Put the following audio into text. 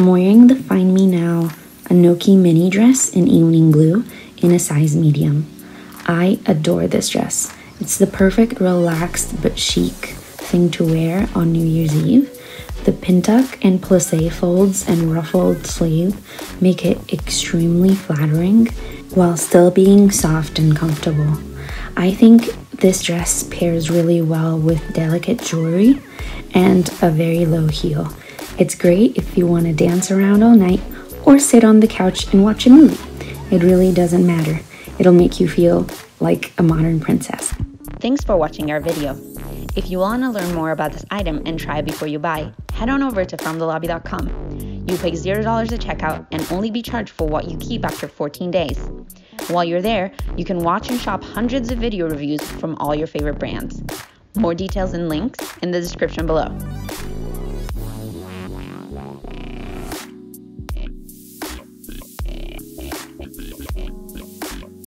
I'm wearing the Find Me Now Anoki mini dress in evening blue in a size medium. I adore this dress. It's the perfect relaxed but chic thing to wear on New Year's Eve. The pintuck and plissé folds and ruffled sleeve make it extremely flattering while still being soft and comfortable. I think this dress pairs really well with delicate jewelry and a very low heel. It's great if you want to dance around all night or sit on the couch and watch a movie. It really doesn't matter. It'll make you feel like a modern princess. Thanks for watching our video. If you want to learn more about this item and try before you buy, head on over to FromTheLobby.com. You pay $0 at checkout and only be charged for what you keep after 14 days. While you're there, you can watch and shop hundreds of video reviews from all your favorite brands. More details and links in the description below.